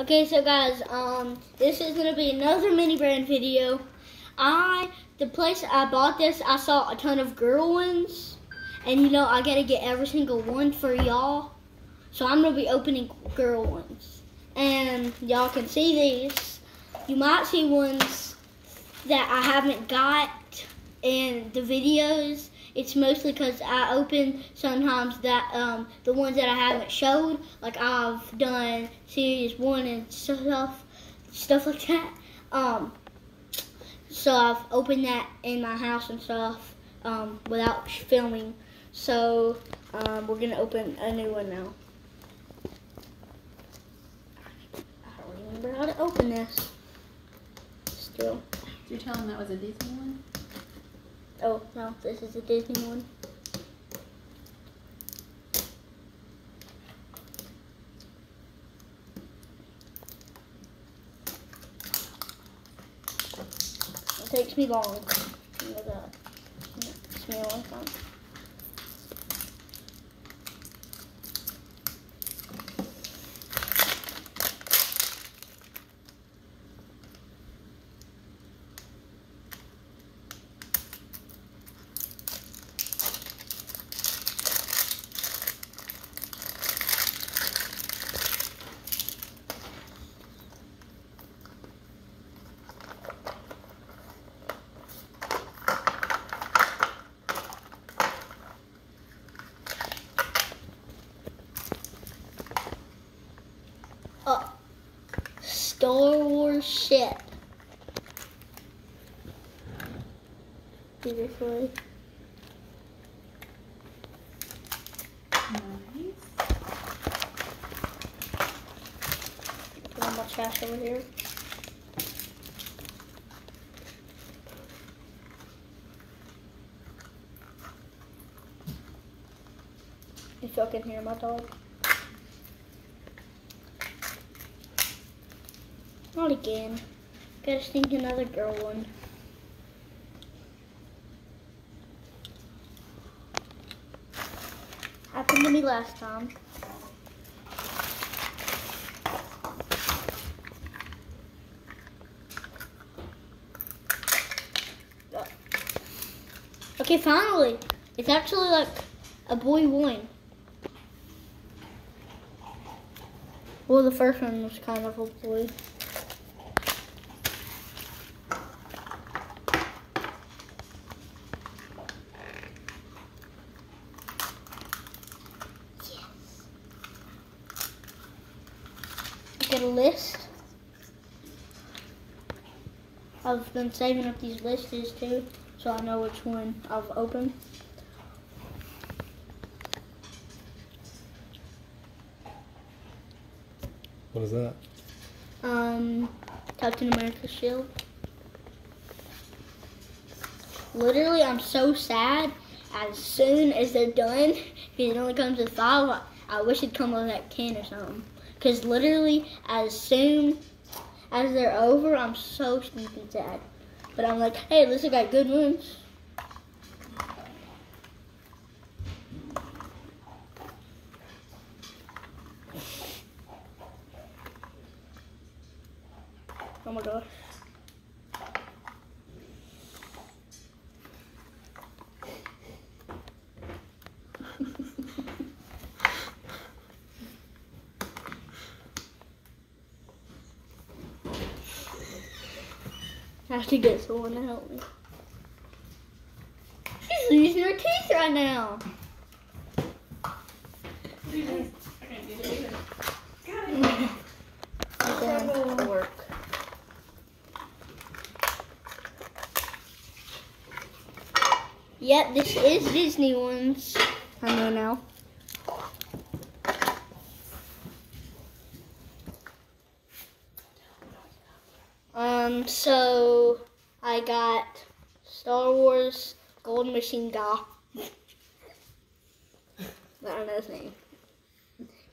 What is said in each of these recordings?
Okay, so guys, um, this is gonna be another mini brand video. I, the place I bought this, I saw a ton of girl ones, and you know I gotta get every single one for y'all. So I'm gonna be opening girl ones, and y'all can see these. You might see ones that I haven't got in the videos. It's mostly because I open sometimes that um, the ones that I haven't showed, like I've done series one and stuff, stuff like that. Um, so I've opened that in my house and stuff um, without filming. So um, we're gonna open a new one now. I don't remember how to open this. Still. You're telling that was a Disney one? Oh, no, this is a Disney one. It takes me long. Look at that. Smell like that. Oh, Star Wars ship. Beautifully. Nice. Put my trash over here. If y'all can hear my dog. Not again. Gotta sneak another girl one. Happened to me last time. Okay, finally. It's actually like a boy one. Well, the first one was kind of a boy. A list. I've been saving up these lists too, so I know which one I've opened. What is that? Um, Captain America shield. Literally, I'm so sad. As soon as they're done, because it only comes with five. I, I wish it'd come with that can or something. Because literally, as soon as they're over, I'm so sneaking sad. But I'm like, hey, at least I got good ones. Oh my gosh. I have to get someone to help me. She's losing her teeth right now. Yep, this is Disney ones. I know now. So I got Star Wars Gold Machine Doll. I don't know his name.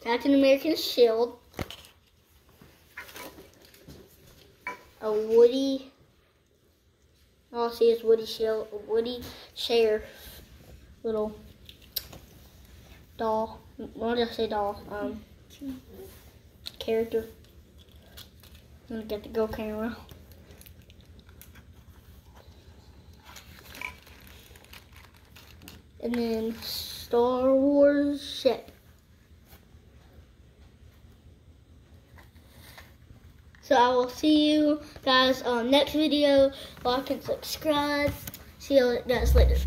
Captain America's shield. A Woody. All I see is Woody shield. A Woody sheriff. Little doll. What did I say doll? Um, character. Gonna get the Go camera. And then Star Wars ship. So I will see you guys on next video. Like and subscribe. See you guys later.